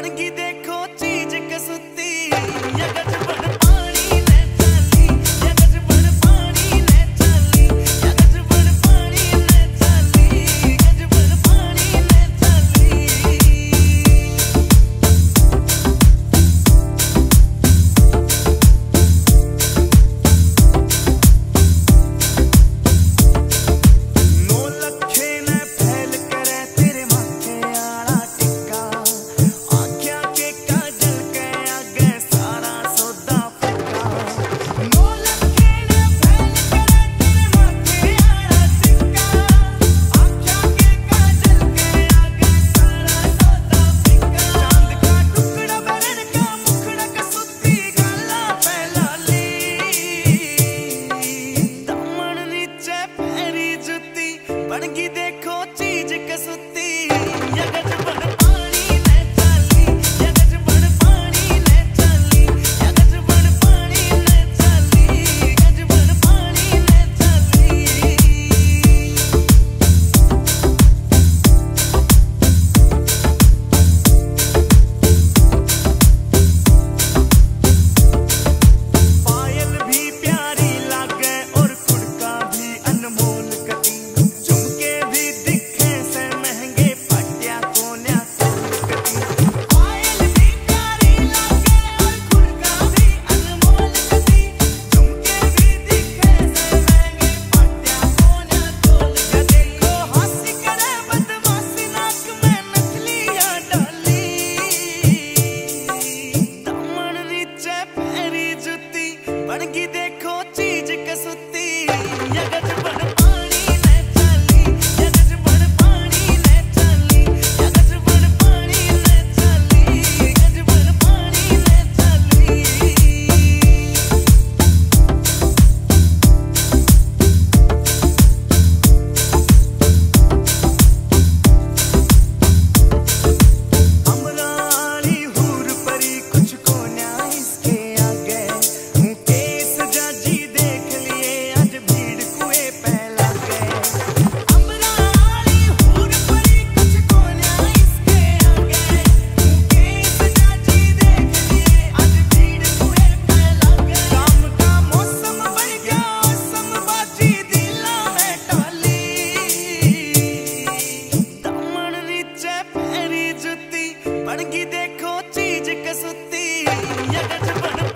बन गई देखो ची बन गई देखो चीज़ कसूती या गजबन